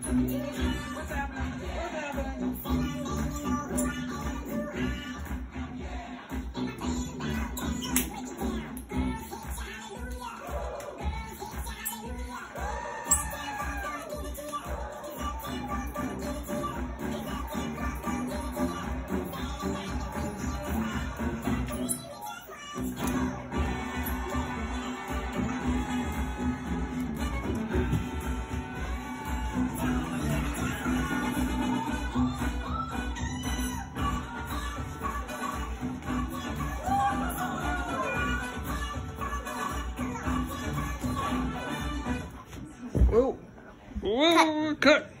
What's 我咋办 Whoa. Whoa. Cut. Cut.